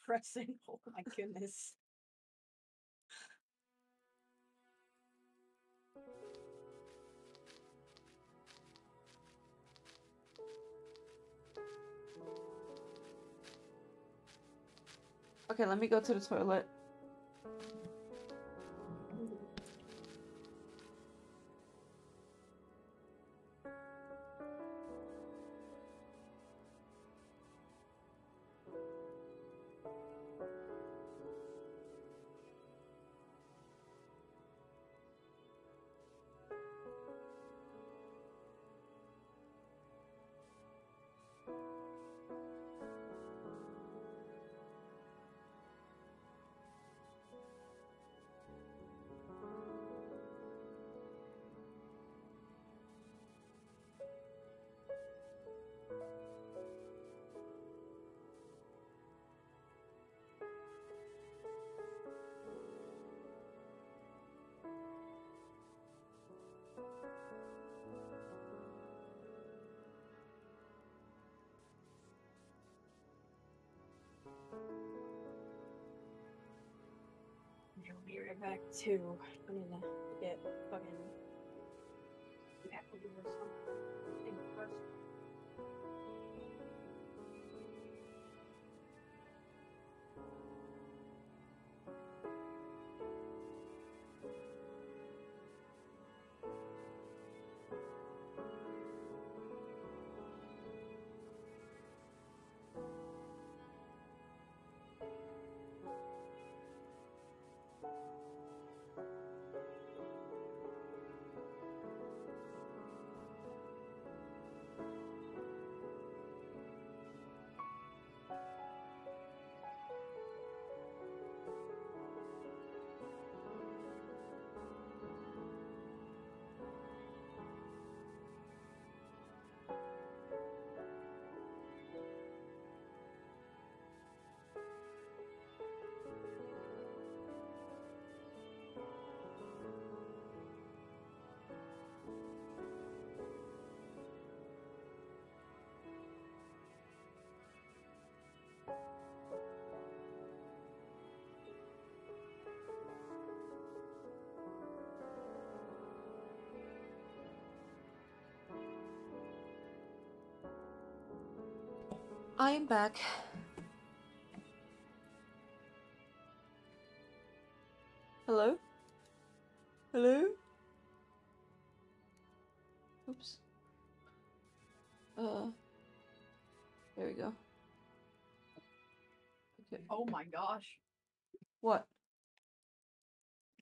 depressing. Oh my goodness. Okay, let me go to the toilet. I'll be right back too. I need to get fucking apple or something I am back. Hello? Hello? Oops. Uh. There we go. Okay. Oh my gosh. What?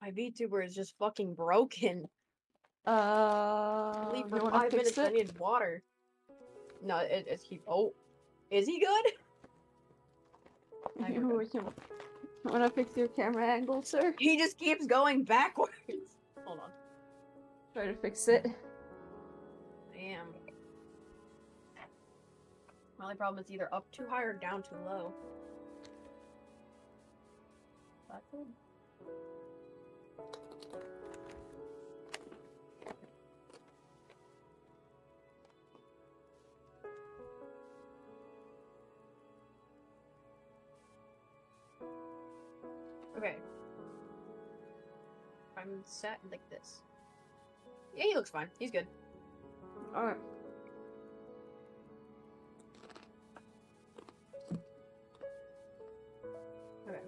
My VTuber is just fucking broken. Uh. Leave you for wanna five fix minutes. I it? needed water. No, it, it's he. Oh, is he good? I You, you wanna fix your camera angle, sir? He just keeps going backwards. Hold on. Try to fix it. Damn. My only problem is either up too high or down too low. That's it. I'm sat like this. Yeah, he looks fine. He's good. Alright. Okay.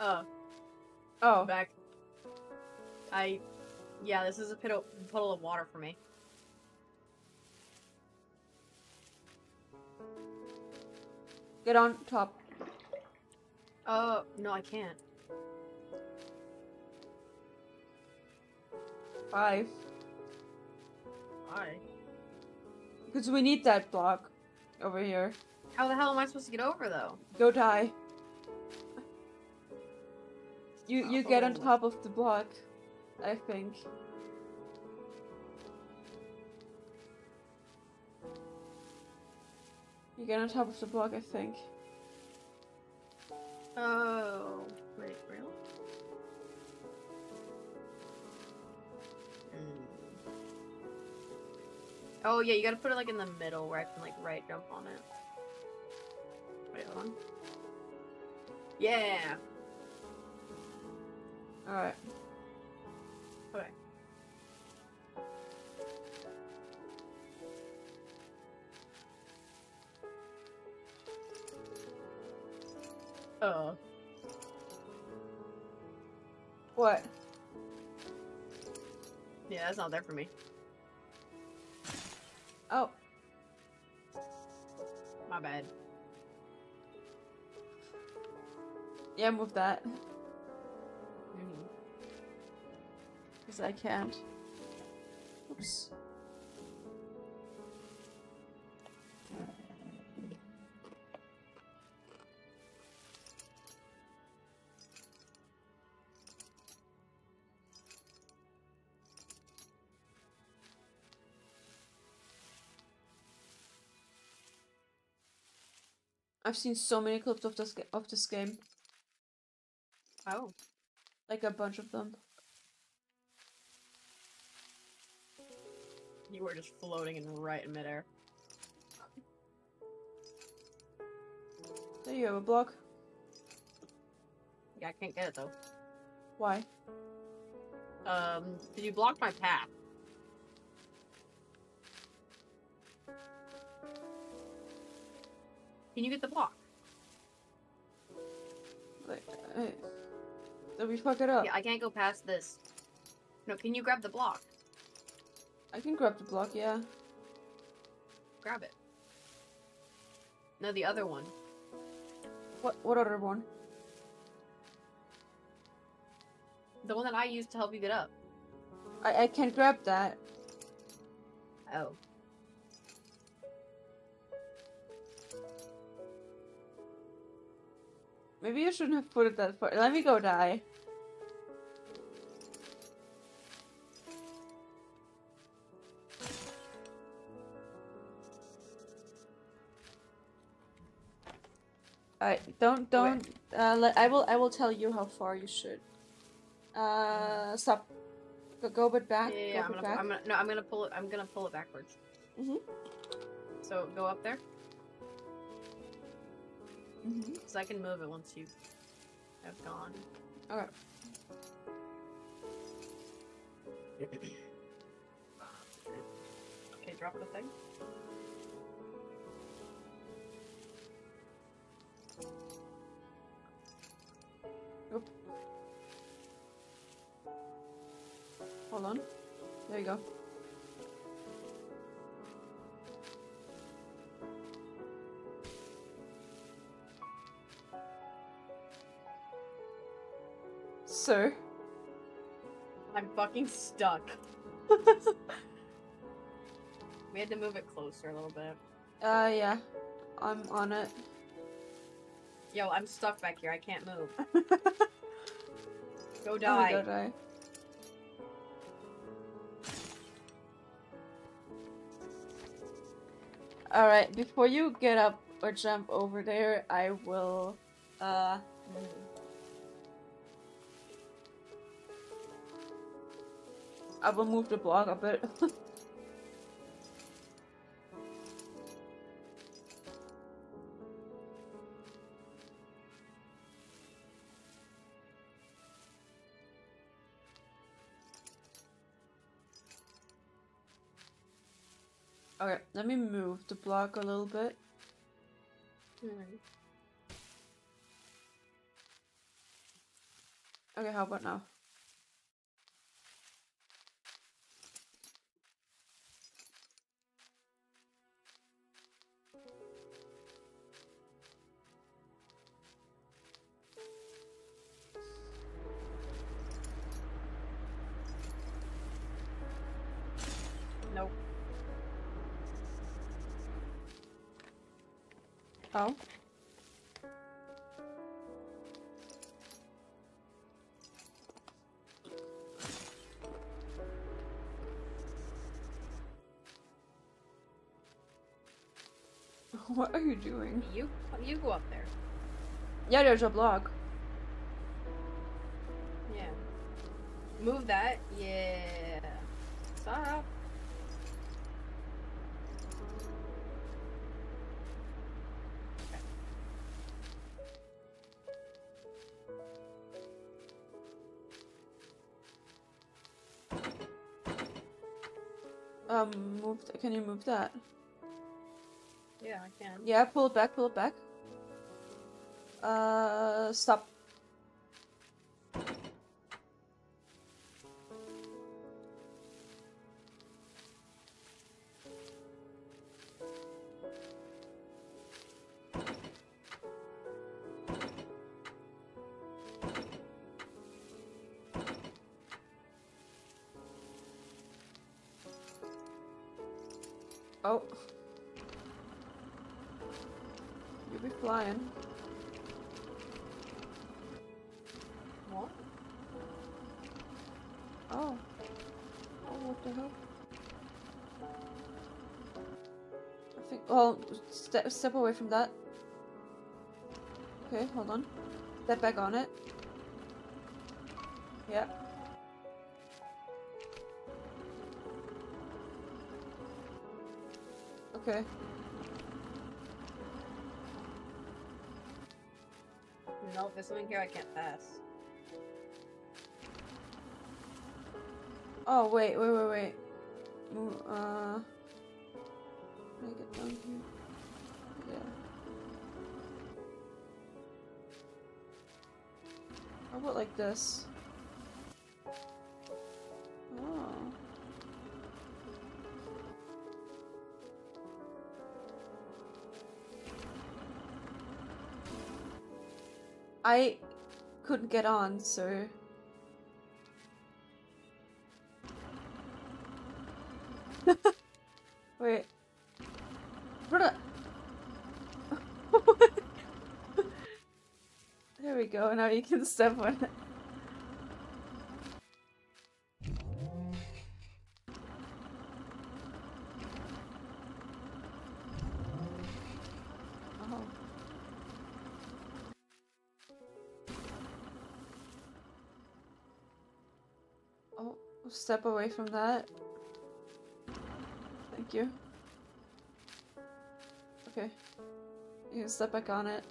Uh, Oh. back. I, yeah, this is a puddle, puddle of water for me. Get on top. Uh, no, I can't. Five. Why? Because we need that block over here. How the hell am I supposed to get over though? Go die. You you get on Oh. top of the block, I think. You get on top of the block, I think. Oh, wait, really? Hmm. Oh yeah, you gotta put it like in the middle where I can like right jump on it. Wait, hold on. Yeah. Alright. What? Yeah, that's not there for me. Oh. My bad. Yeah, move that. Mm-hmm. Because I can't. Oops. I've seen so many clips of this of this game, Oh. like a bunch of them. You were just floating in right in midair. There you have a block. Yeah, I can't get it though. Why? Um, did you block my path? Can you get the block? Like, uh, we fuck it up? Yeah, I can't go past this. No, can you grab the block? I can grab the block, yeah. Grab it. No, the other one. What what other one? The one that I used to help you get up. I I can't grab that. Oh. Maybe you shouldn't have put it that far. Let me go die. Alright, don't don't uh let I will I will tell you how far you should. Uh stop. Go, go a bit back. Yeah, yeah, yeah, I'm gonna, back. I'm gonna, no, I'm gonna pull it. I'm gonna pull it backwards. Mhm. So go up there, Mhm. so I can move it once you have gone. Okay. Okay, drop the thing. Oop. Hold on. There you go. I'm fucking stuck. we had to move it closer a little bit. Uh, yeah. I'm on it. Yo, I'm stuck back here. I can't move. Go Oh, die. go die. Alright, before you get up or jump over there, I will, uh... I will move the block a bit. okay, let me move the block a little bit. Alright. Okay, how about now? Oh. What are you doing? You you go up there. Yeah, there's a block. Yeah. Move that. Yeah. Stop. Um, move. Can you move that? Yeah, I can. Yeah, pull it back. Pull it back. Uh, stop. Oh. You'll be flying. What? Oh. Oh, what the hell? I think. Well, step step away from that. Okay, hold on. Step back on it. Okay. No, there's something here I can't pass. Oh wait, wait, wait, wait. Uh. Can I get down here? Yeah. How about like this? I couldn't get on, so. Wait. There we go. Now you can step on it. Step away from that. Thank you. Okay. You can step back on it.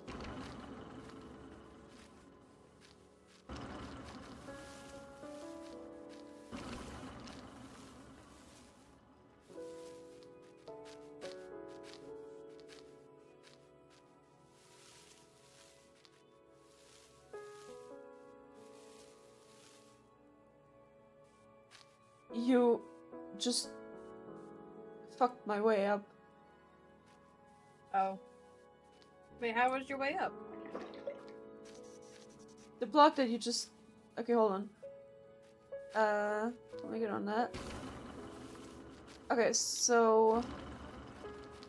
You just fucked my way up. Oh. Wait, how was your way up? The block that you just. Okay, hold on. Uh, let me get on that. Okay, so.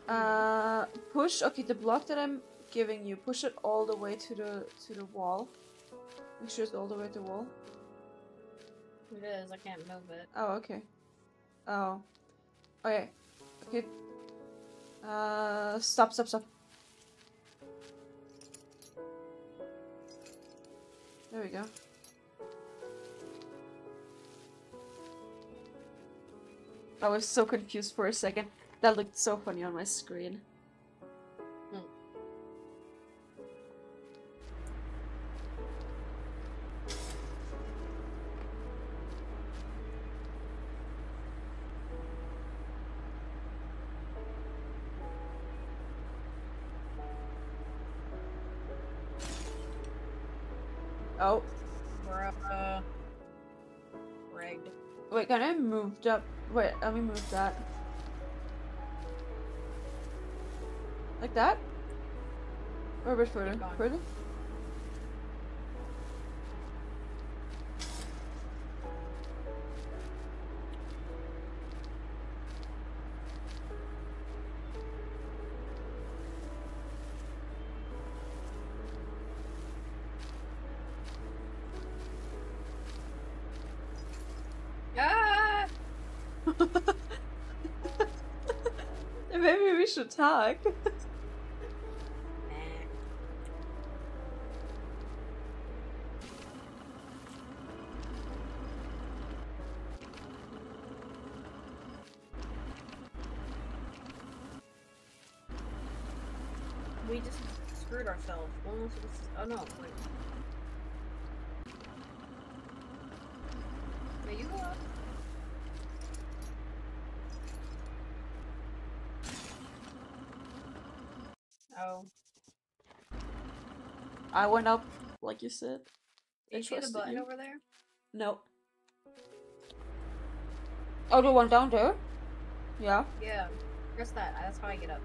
Uh, push. Okay, the block that I'm giving you, push it all the way to the to the wall. Make sure it's all the way to the wall. It is, I can't move it. Oh, okay. Oh. Okay. Okay. Uh, stop, stop, stop. There we go. I was so confused for a second. That looked so funny on my screen. We're uh rigged. wait, can I move up? Wait, let me move that. Like that? Or a bit further? Further? Talk. We just screwed ourselves. Oh no, wait. Wait, you go up. Oh. I went up, like you said. Do you see the button you. over there? No. Oh, the one down there? Yeah. Yeah. Press that. That's how I get up.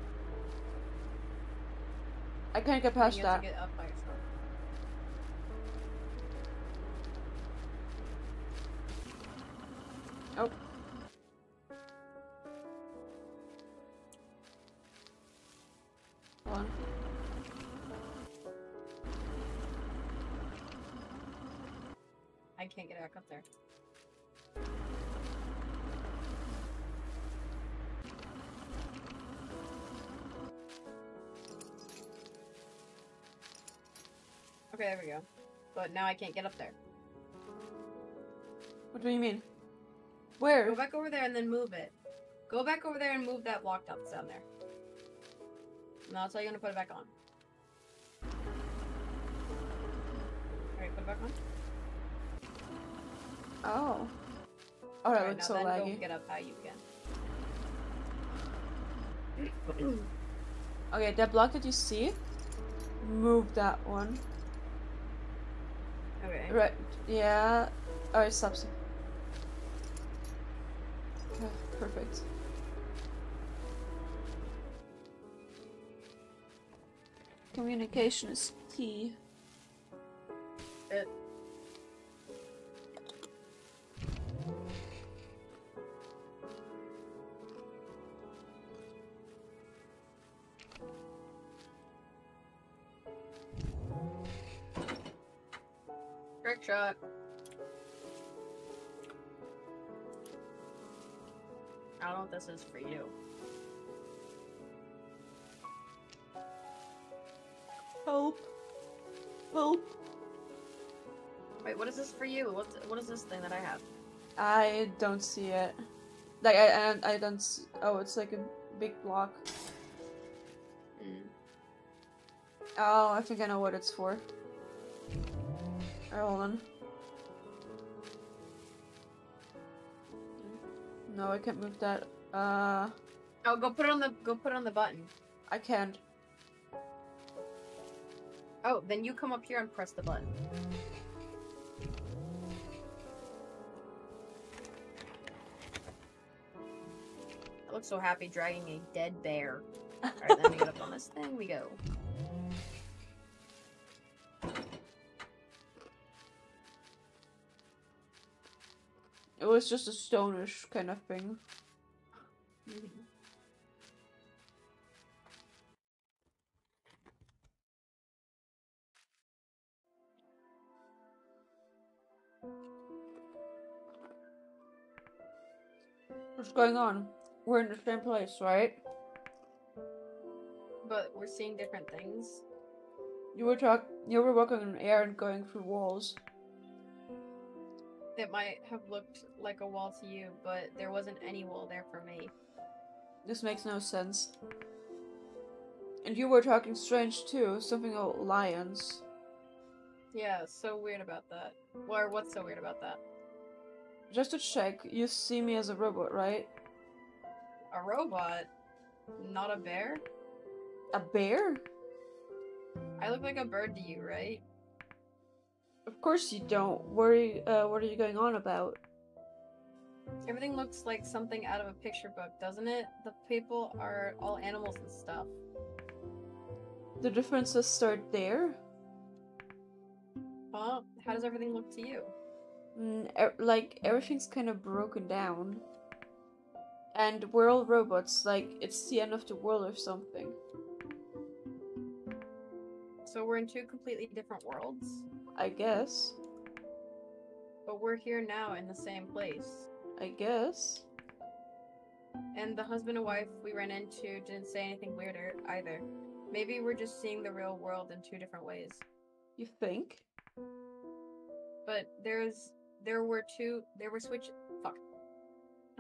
I can't get past that. There we go. But now I can't get up there. What do you mean? Where? Go back over there and then move it. Go back over there and move that block that's down there. No, I'll you're gonna put it back on. Alright, put it back on. Oh. Oh, that Alright, looks now so then laggy. Go get up how you can. Okay, that block that you see, move that one. Okay. Right, yeah. Alright, stop. stop. Okay, perfect. Communication is key. It, Trick shot. I don't know what this is for you. Help. Help. Wait, what is this for you? What what is this thing that I have? I don't see it. Like, I, I, I don't see. Oh, it's like a big block. Mm. Oh, I think I know what it's for. Hold on. No, I can't move that. Uh, Oh, go put it on the go put it on the button. I can't. Oh, then you come up here and press the button. I look so happy dragging a dead bear. Alright, then we get up on this thing, we go. It was just a stonish kind of thing. What's going on? We're in the same place, right? But we're seeing different things. You were talk. You were walking in air and going through walls. It might have looked like a wall to you, but there wasn't any wall there for me. This makes no sense. And you were talking strange too. Something about lions. Yeah, so weird about that. Or what's so weird about that? Just to check, you see me as a robot, right? A robot, not a bear? A bear? I look like a bird to you, right? Of course you don't. What are you, uh, what are you going on about? Everything looks like something out of a picture book, doesn't it? The people are all animals and stuff. The differences start there. Huh? How does everything look to you? Mm, e- like everything's kind of broken down. And we're all robots. Like it's the end of the world or something. So we're in two completely different worlds, I guess. but we're here now in the same place. I guess. And the husband and wife we ran into didn't say anything weirder either. Maybe we're just seeing the real world in two different ways. You think? But there's there were two there were switch fuck.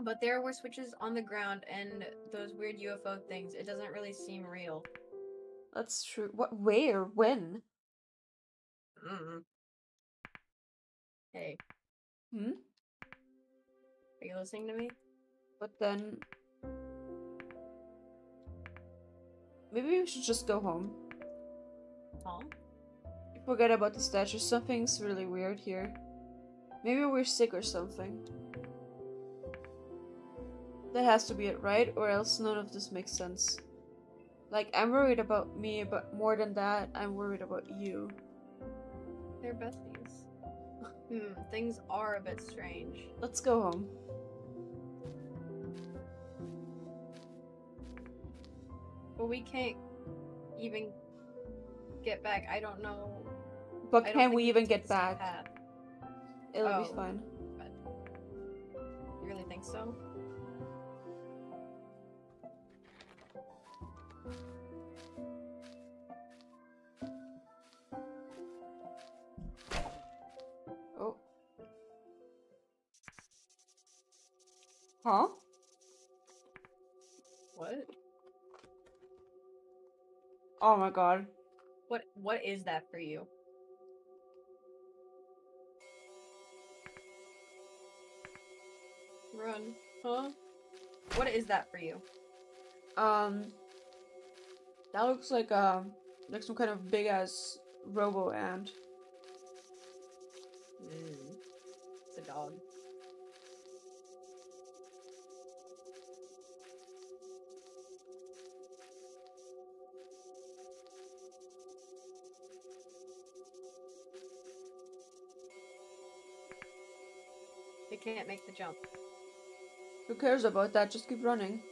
But there were switches on the ground and those weird UFO things. It doesn't really seem real. That's true. What? Where? When? Mm. Hey, Hmm. are you listening to me? But then. maybe we should just go home. Huh? Forget about the statue. Something's really weird here. Maybe we're sick or something. That has to be it, right? Or else none of this makes sense. Like, I'm worried about me, but more than that, I'm worried about you. They're besties. hmm, things are a bit strange. Let's go home. But we can't even get back. I don't know. But don't can we even get back? It'll be fun. fine. You really think so? Huh? What? Oh my god. What? What is that for you? Run, huh? What is that for you? Um. That looks like um like some kind of big ass robo ant. Mm. It's a dog. They can't make the jump. Who cares about that? Just keep running.